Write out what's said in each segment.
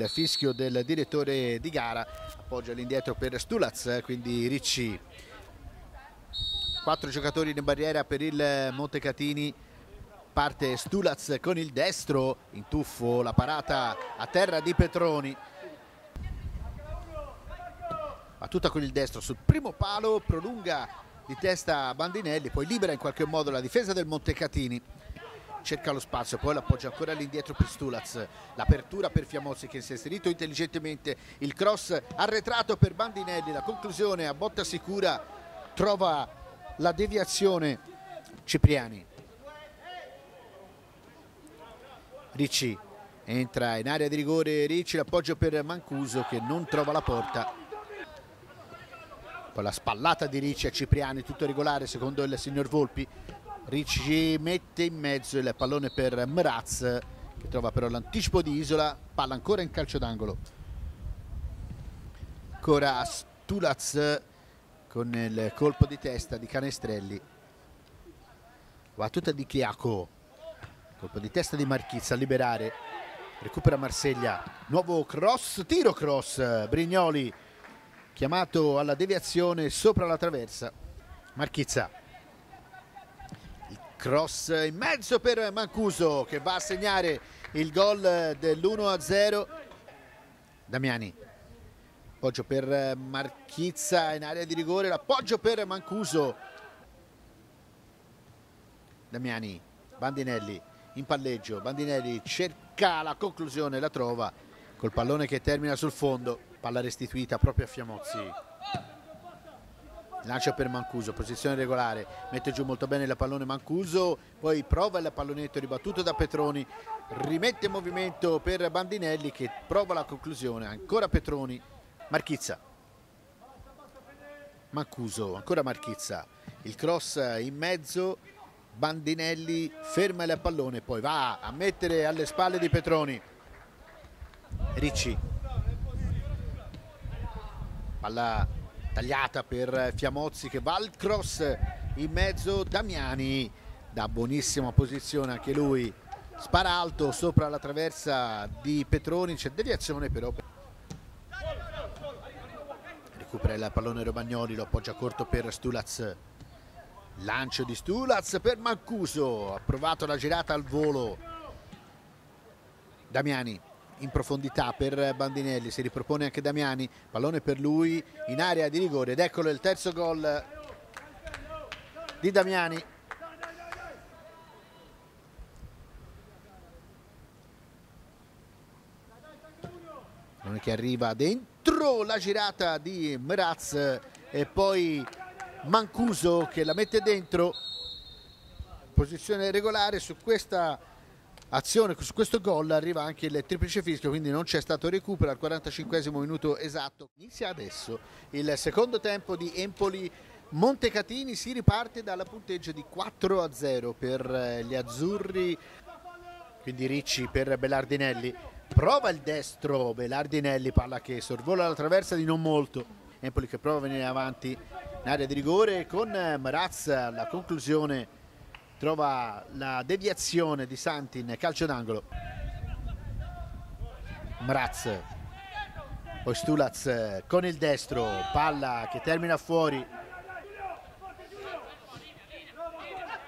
il fischio del direttore di gara appoggia all'indietro per Stulaz quindi Ricci. Quattro giocatori in barriera per il Montecatini. Parte Stulaz con il destro in tuffo la parata a terra di Petroni. Battuta con il destro sul primo palo prolunga di testa Bandinelli poi libera in qualche modo la difesa del Montecatini cerca lo spazio, poi l'appoggia ancora all'indietro per Stulaz, l'apertura per Fiamozzi che si è inserito intelligentemente, il cross arretrato per Bandinelli, la conclusione a botta sicura. Trova la deviazione Cipriani. Ricci entra in area di rigore, Ricci l'appoggio per Mancuso che non trova la porta. Poi la spallata di Ricci a Cipriani, tutto regolare secondo il signor Volpi, Ricci mette in mezzo il pallone per Mraz che trova però l'anticipo di Isola, palla ancora in calcio d'angolo. Ancora Stulaz con il colpo di testa di Canestrelli. Battuta di Chiaco, colpo di testa di Marchizza a liberare, recupera Marseglia, nuovo cross, tiro cross, Brignoli chiamato alla deviazione sopra la traversa. Marchizza cross in mezzo per Mancuso che va a segnare il gol dell'1-0 Damiani appoggio per Marchizza in area di rigore l'appoggio per Mancuso. Damiani Bandinelli in palleggio Bandinelli cerca la conclusione la trova col pallone che termina sul fondo palla restituita proprio a Fiamozzi lancia per Mancuso, posizione regolare, mette giù molto bene il pallone Mancuso, poi prova il pallonetto ribattuto da Petroni, rimette in movimento per Bandinelli che prova la conclusione, ancora Petroni, Marchizza, Mancuso, ancora Marchizza, il cross in mezzo, Bandinelli ferma il pallone, poi va a mettere alle spalle di Petroni, Ricci, palla tagliata per Fiamozzi che va al cross in mezzo. Damiani da buonissima posizione anche lui. Spara alto sopra la traversa di Petroni c'è deviazione però. Recupera il pallone Romagnoli lo appoggia corto per Stulaz. Lancio di Stulaz per Mancuso. Ha provato la girata al volo. Damiani in profondità per Bandinelli, si ripropone anche Damiani, pallone per lui in area di rigore ed eccolo il terzo gol di Damiani. Pallone che arriva dentro la girata di Meraz e poi Mancuso che la mette dentro posizione regolare su questa azione su questo gol arriva anche il triplice fischio quindi non c'è stato recupero al 45 minuto esatto. Inizia adesso il secondo tempo di Empoli Montecatini si riparte dalla punteggio di 4 a 0 per eh, gli azzurri quindi Ricci per Belardinelli prova il destro Belardinelli palla che sorvola la traversa di non molto. Empoli che prova a venire avanti in area di rigore con Marazza la conclusione trova la deviazione di Santi in calcio d'angolo. Mraz poi Stulaz con il destro palla che termina fuori.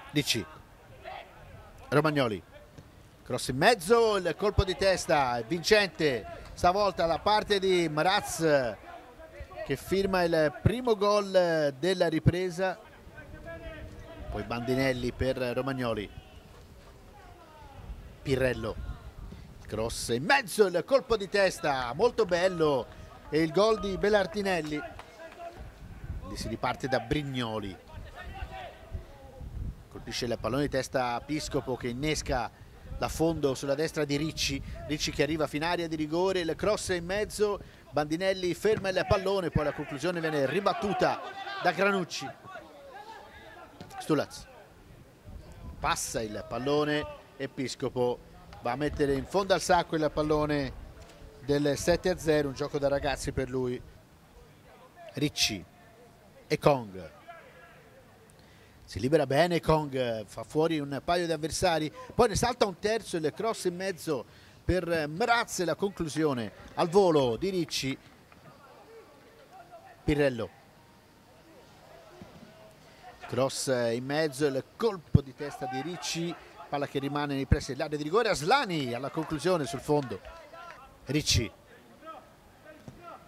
DC Romagnoli cross in mezzo il colpo di testa vincente. Stavolta da parte di Maraz che firma il primo gol della ripresa poi Bandinelli per Romagnoli. Pirello. Cross in mezzo il colpo di testa molto bello. E il gol di Belartinelli. Quindi si riparte da Brignoli. Colpisce il pallone di testa Piscopo che innesca la fondo sulla destra di Ricci. Ricci che arriva fin aria di rigore il cross in mezzo. Bandinelli ferma il pallone poi la conclusione viene ribattuta da Granucci Stulaz. Passa il pallone Episcopo va a mettere in fondo al sacco il pallone del 7 a 0 un gioco da ragazzi per lui. Ricci e Kong. Si libera bene Kong fa fuori un paio di avversari poi ne salta un terzo il cross in mezzo per Mraz la conclusione al volo di Ricci. Pirello cross in mezzo il colpo di testa di Ricci palla che rimane nei pressi dell'area di rigore. Aslani alla conclusione sul fondo. Ricci.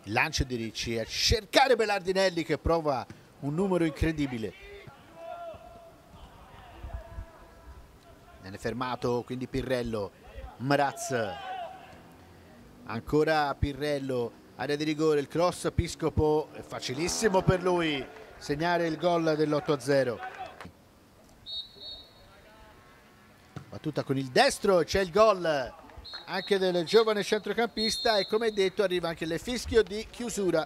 Il lancio di Ricci a cercare Belardinelli che prova un numero incredibile. Viene fermato quindi Pirrello. Mraz ancora Pirrello area di rigore il cross Piscopo è facilissimo per lui segnare il gol dell'8-0 battuta con il destro c'è il gol anche del giovane centrocampista e come detto arriva anche il fischio di chiusura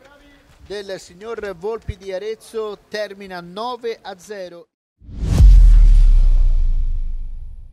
del signor Volpi di Arezzo termina 9 0